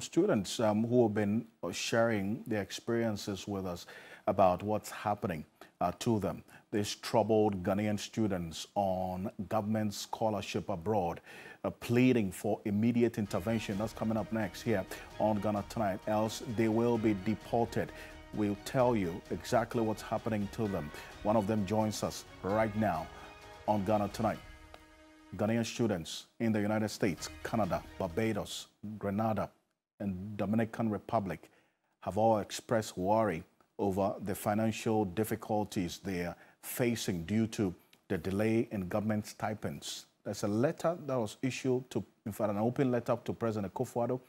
students um, who have been sharing their experiences with us about what's happening uh, to them. These troubled Ghanaian students on government scholarship abroad uh, pleading for immediate intervention. That's coming up next here on Ghana Tonight, else they will be deported. We'll tell you exactly what's happening to them. One of them joins us right now on Ghana Tonight. Ghanaian students in the United States, Canada, Barbados, Grenada, and Dominican Republic have all expressed worry over the financial difficulties they are facing due to the delay in government stipends. There's a letter that was issued to, in fact, an open letter to President Akufo-Addo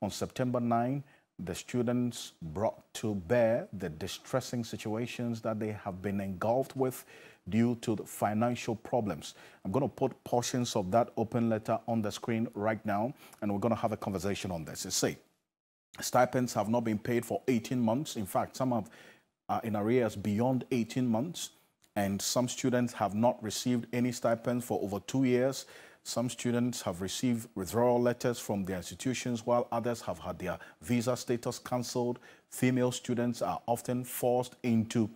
on September 9. The students brought to bear the distressing situations that they have been engulfed with due to the financial problems. I'm going to put portions of that open letter on the screen right now, and we're going to have a conversation on this. It say, stipends have not been paid for 18 months. In fact, some have in arrears beyond 18 months, and some students have not received any stipends for over two years. Some students have received withdrawal letters from their institutions, while others have had their visa status cancelled. Female students are often forced into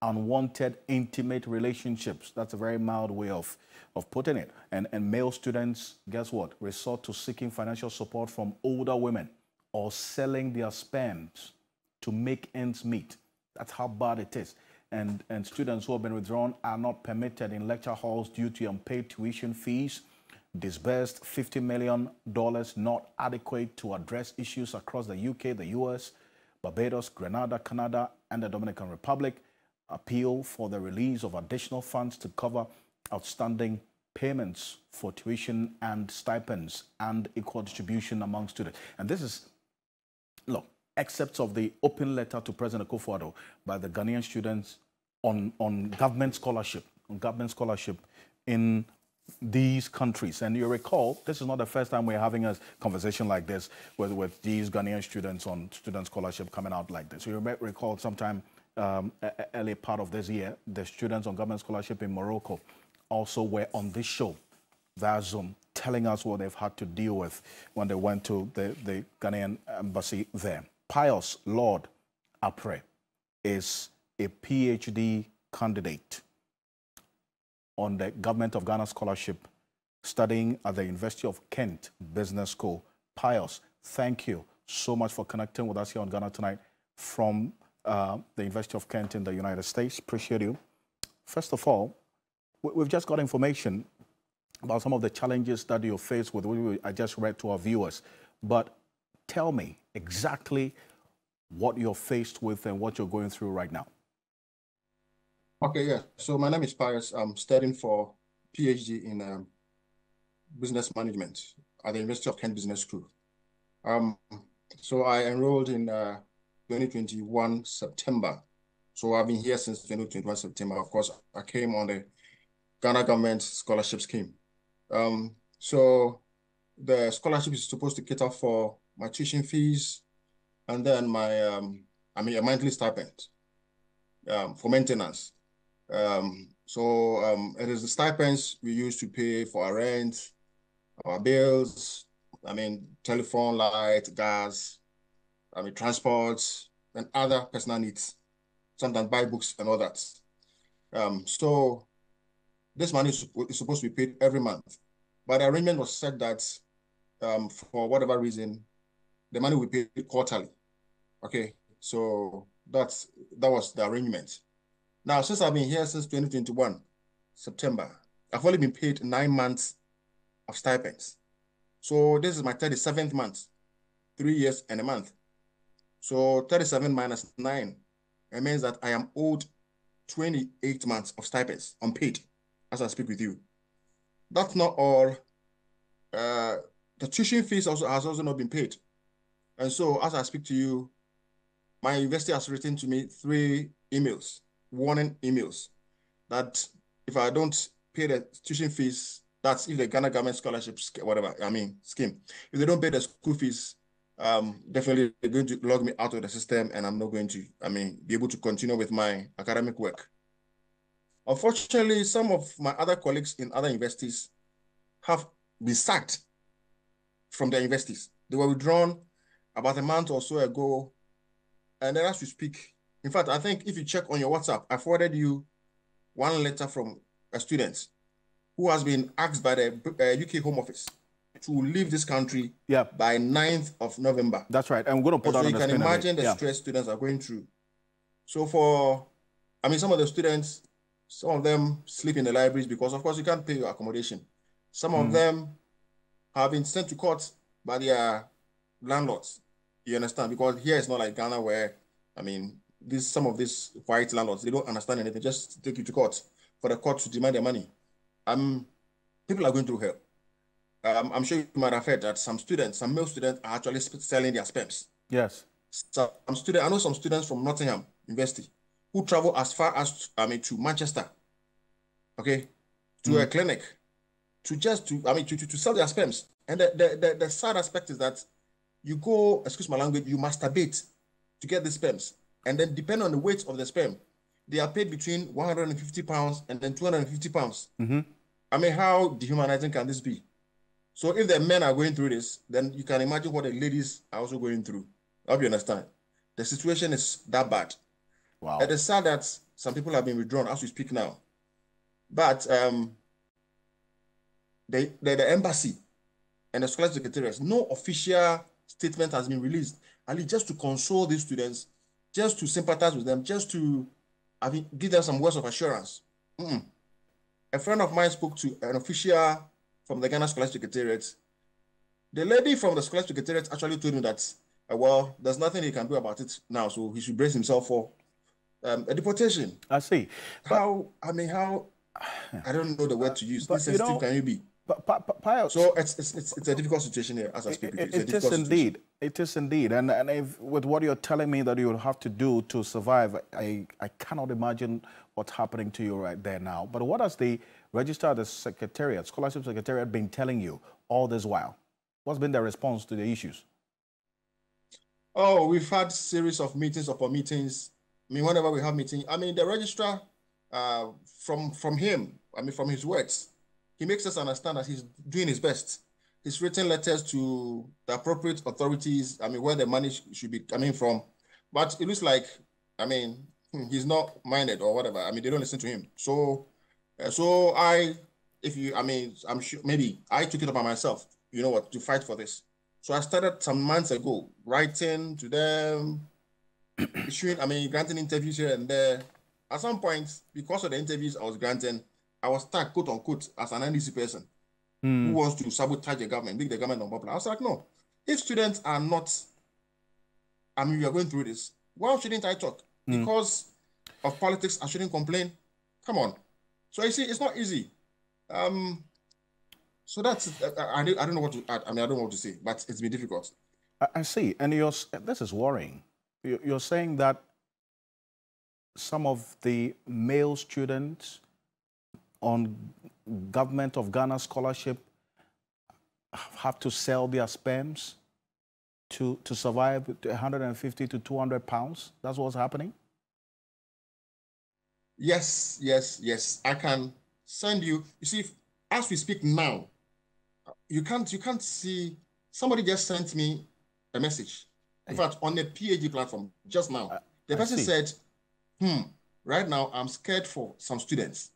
unwanted intimate relationships. That's a very mild way of, of putting it. And, and male students, guess what? Resort to seeking financial support from older women or selling their sperms to make ends meet. That's how bad it is. And, and students who have been withdrawn are not permitted in lecture halls due to unpaid tuition fees. Disbursed $50 million, not adequate to address issues across the UK, the US, Barbados, Grenada, Canada, and the Dominican Republic appeal for the release of additional funds to cover outstanding payments for tuition and stipends and equal distribution among students. And this is, look, excerpts of the open letter to President Akufo by the Ghanaian students on, on government scholarship, on government scholarship in these countries. And you recall, this is not the first time we're having a conversation like this with, with these Ghanaian students on student scholarship coming out like this. You may recall sometime um, early part of this year, the students on government scholarship in Morocco also were on this show via Zoom, telling us what they've had to deal with when they went to the, the Ghanaian embassy there. Pius Lord Apre is a PhD candidate on the Government of Ghana scholarship studying at the University of Kent Business School. Pius, thank you so much for connecting with us here on Ghana Tonight from uh, the University of Kent in the United States. Appreciate you. First of all, we've just got information about some of the challenges that you face with I just read to our viewers. But tell me exactly what you're faced with and what you're going through right now. Okay, yeah. So my name is Pius. I'm studying for PhD in um, business management at the University of Kent Business School. Um, so I enrolled in uh, 2021 September. So I've been here since 2021 September. Of course, I came on the Ghana government scholarship scheme. Um, so the scholarship is supposed to cater for my tuition fees and then my, um, I mean, a monthly stipend um, for maintenance. Um, so um, it is the stipends we use to pay for our rent, our bills, I mean, telephone, light, gas, I mean, transport and other personal needs, sometimes buy books and all that. Um, so this money is, is, supposed to be paid every month. But the arrangement was said that um, for whatever reason, the money will be paid quarterly. Okay, so that's that was the arrangement. Now, since I've been here since 2021, September, I've only been paid nine months of stipends. So this is my 37th month, three years and a month. So 37 minus 9, it means that I am owed 28 months of stipends unpaid as I speak with you. That's not all. Uh, the tuition fees also has also not been paid. And so as I speak to you, my university has written to me three emails, warning emails, that if I don't pay the tuition fees, that's if the Ghana government scholarship, whatever, I mean, scheme, if they don't pay the school fees, um, definitely they're going to log me out of the system and I'm not going to, I mean, be able to continue with my academic work. Unfortunately, some of my other colleagues in other universities have been sacked from their universities. They were withdrawn about a month or so ago, and then as we speak, in fact, I think if you check on your WhatsApp, I forwarded you one letter from a student who has been asked by the uh, UK Home Office to leave this country yeah. by 9th of November. That's right. I'm going to put so that you can imagine the yeah. stress students are going through. So for, I mean, some of the students, some of them sleep in the libraries because, of course, you can't pay your accommodation. Some mm. of them have been sent to court by their landlords. You understand? Because here it's not like Ghana where, I mean, this some of these white landlords, they don't understand anything, just take you to court for the court to demand their money. Um, people are going through hell. Um, I'm sure you might have heard that some students, some male students are actually selling their sperms. Yes. Some student, I know some students from Nottingham University who travel as far as I mean to Manchester, okay, to mm. a clinic, to just to I mean to, to, to sell their sperms. And the, the, the, the sad aspect is that you go, excuse my language, you masturbate to get the sperms. And then depending on the weight of the sperm, they are paid between 150 pounds and then 250 pounds. Mm-hmm. I mean, how dehumanizing can this be? So if the men are going through this, then you can imagine what the ladies are also going through. I hope you understand. The situation is that bad. Wow. It is sad that some people have been withdrawn as we speak now. But um, the, the, the embassy and the scholarship secretariat, no official statement has been released. And just to console these students, just to sympathize with them, just to I mean, give them some words of assurance. Mm-mm. A friend of mine spoke to an official from the Ghana Scholarship Secretariat. The lady from the Scholarship Secretariat actually told me that, uh, well, there's nothing he can do about it now, so he should brace himself for um, a deportation. I see. But, how, I mean, how, I don't know the word to use. How sensitive you know, can you be? Pius, so it's, it's, it's, it's, a difficult situation here as I speak. It, it is indeed. It is indeed. And, and if, with what you're telling me that you will have to do to survive, I, I cannot imagine what's happening to you right there now. But what has the Registrar the Secretariat, Scholarship Secretariat, been telling you all this while? What's been the response to the issues? Oh, we've had series of meetings upon meetings. I mean, whenever we have meetings, I mean, the registrar, uh, from from him, I mean, from his words, he makes us understand that he's doing his best. He's written letters to the appropriate authorities, I mean, where the money should be coming from. But it looks like, I mean, hmm, he's not minded or whatever. I mean, they don't listen to him. So, uh, so I, if you, I mean, I'm sure maybe I took it upon myself, you know what, to fight for this. So I started some months ago writing to them, issuing, I mean, granting interviews here and there. At some point, because of the interviews I was granting, I was tagged, quote unquote, as an NDC person mm. who wants to sabotage the government, make the government unpopular. I was like, no, if students are not, I mean, we are going through this, why shouldn't I talk? Mm. Because of politics, I shouldn't complain. Come on. So you see, it's not easy. Um, so that's I, I, don't know what to add. I mean, I don't know what to say, but it's been difficult. I, I see, and you're this is worrying. You're saying that some of the male students on government of Ghana scholarship have to sell their sperms to, to survive 150 to 200 pounds? That's what's happening? Yes, yes, yes. I can send you. You see, as we speak now, you can't you can't see. Somebody just sent me a message. In fact, on the PhD platform just now, the person said, "Hmm, right now I'm scared for some students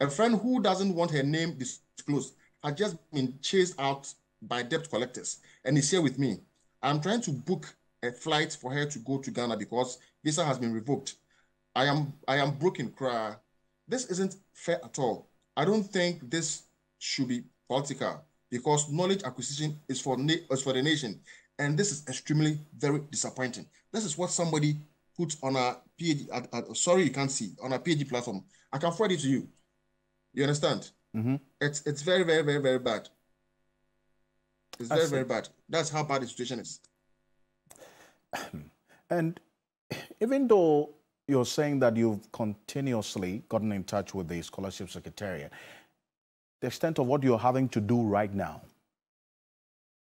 a friend who doesn't want her name disclosed has just been chased out by debt collectors and is here with me. I'm trying to book a flight for her to go to Ghana because visa has been revoked. I am I am broken, cry. This isn't fair at all. I don't think this should be political because knowledge acquisition is for is for the nation, and this is extremely very disappointing. This is what somebody put on a PhD. sorry, you can't see on a PhD platform. I can forward it to you. You understand? Mm-hmm. It's it's very very very very bad. It's very very bad. That's how bad the situation is. And even though you're saying that you've continuously gotten in touch with the scholarship secretariat, the extent of what you're having to do right now,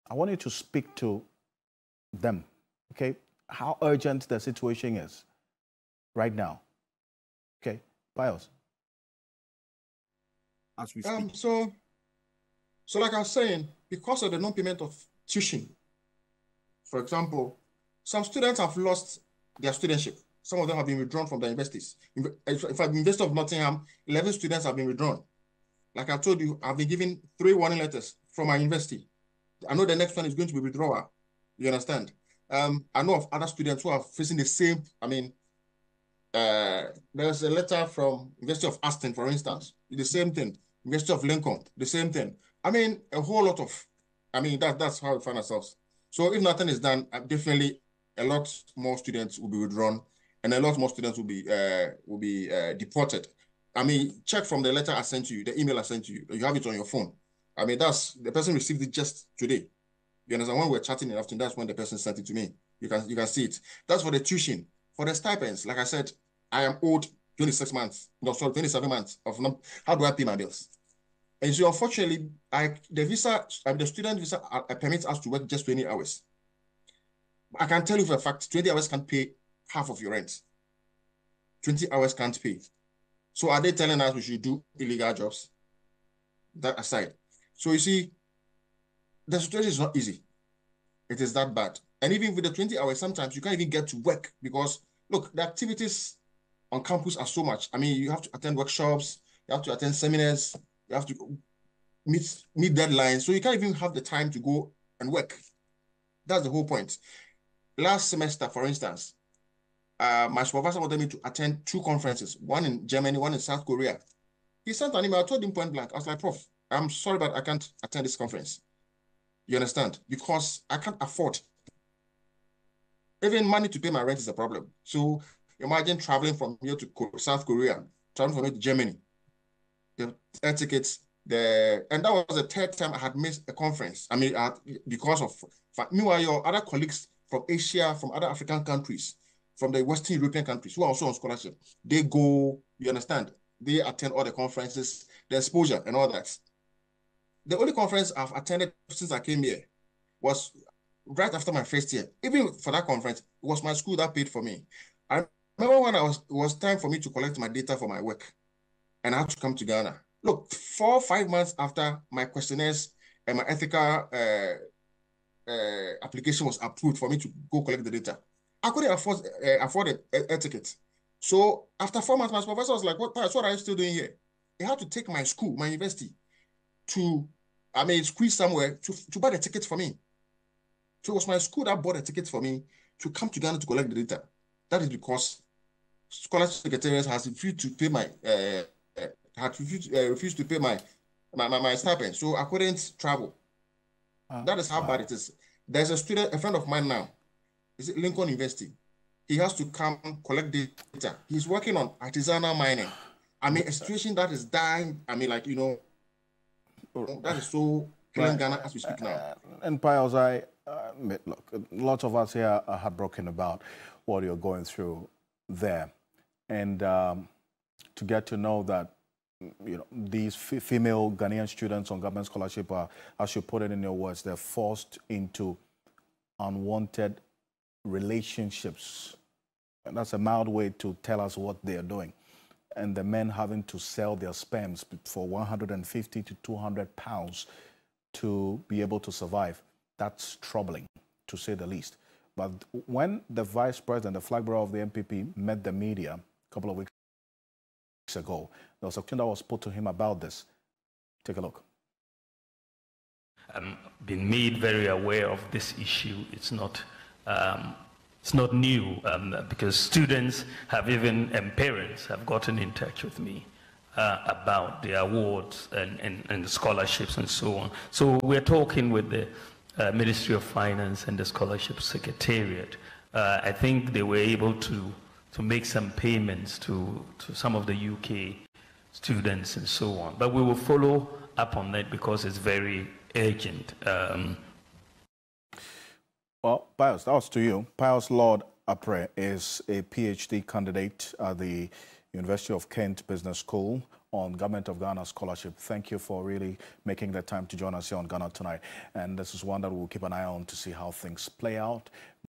I want you to speak to them. Okay, how urgent the situation is right now. Okay, Pius as we um, speak? Um, so, so like I was saying, because of the non-payment of tuition, For example, some students have lost their studentship. Some of them have been withdrawn from their universities. If I've University of Nottingham, 11 students have been withdrawn. Like I told you, I've been given three warning letters from my university. I know the next one is going to be withdrawal. You understand? Um, I know of other students who are facing the same. I mean, uh, there's a letter from University of Aston, for instance, the same thing. University of Lincoln, the same thing. I mean, a whole lot of. I mean, that that's how we find ourselves. So if nothing is done, uh, definitely a lot more students will be withdrawn, and a lot more students will be uh, will be uh, deported. I mean, check from the letter I sent you, the email I sent you. You have it on your phone. I mean, that's the person received it just today. You understand? When we are chatting in the afternoon, that's when the person sent it to me. You can you can see it. That's for the tuition. For the stipends, like I said, I am owed 26 months, no, sorry, 27 months of how do I pay my bills? And so unfortunately, I the visa, the student visa uh, permits us to work just 20 hours. I can tell you for a fact, 20 hours can't pay half of your rent. 20 hours can't pay. So are they telling us we should do illegal jobs? That aside. So you see, the situation is not easy. It is that bad. And even with the 20 hours, sometimes you can't even get to work because look, the activities on campus are so much. I mean, you have to attend workshops, you have to attend seminars, you have to meet meet deadlines. So you can't even have the time to go and work. That's the whole point. Last semester, for instance, uh, my supervisor wanted me to attend two conferences, one in Germany, one in South Korea. He sent an email, I told him point blank, I was like, Prof, I'm sorry, but I can't attend this conference. You understand? Because I can't afford. Even money to pay my rent is a problem. So imagine traveling from here to South Korea, traveling from here to Germany. The tickets, the and that was the third time I had missed a conference. I mean, because of meanwhile, your other colleagues from Asia, from other African countries, from the Western European countries who are also on scholarship, they go, you understand, they attend all the conferences, the exposure and all that the only conference I've attended since I came here was right after my first year. Even for that conference, it was my school that paid for me. I remember when I was it was time for me to collect my data for my work, and I had to come to Ghana. Look, four five months after my questionnaires and my ethical uh, uh, application was approved for me to go collect the data, I couldn't afford uh, afford a, a, ticket. So after four months, my professor was like, "What? What are you still doing here?" He had to take my school, my university, to I mean, squeeze somewhere to, to buy the ticket for me. So it was my school that bought a ticket for me to come to Ghana to collect the data. That is because scholarship secretariat has refused to pay my uh, had refused, uh, refused to pay my my, my, my stipend. So I couldn't travel. Uh, that is how wow. bad it is. There's a student, a friend of mine now, is it Lincoln University. He has to come collect data. He's working on artisanal mining. I mean, a situation that is dying. I mean, like, you know, that is so killing Ghana as we speak now. Uh, and Pius, I uh, look, lots of us here are heartbroken about what you're going through there, and um, to get to know that you know these female Ghanaian students on government scholarship are, as you put it in your words, they're forced into unwanted relationships. And that's a mild way to tell us what they are doing and the men having to sell their sperms for 150 to 200 pounds to be able to survive. That's troubling, to say the least. But when the vice president, the flag bearer of the NPP, met the media a couple of weeks ago, there was a question that was put to him about this. Take a look. I've been made very aware of this issue. It's not um, it's not new um, because students have even, and parents have gotten in touch with me uh, about the awards and, and, and, scholarships and so on. So we're talking with the uh, Ministry of Finance and the Scholarship Secretariat. Uh, I think they were able to, to make some payments to, to some of the UK students and so on. But we will follow up on that because it's very urgent. Um, well, Pius, that was to you. Pius Lord Apre is a PhD candidate at the University of Kent Business School on Government of Ghana scholarship. Thank you for really making the time to join us here on Ghana Tonight. And this is one that we'll keep an eye on to see how things play out.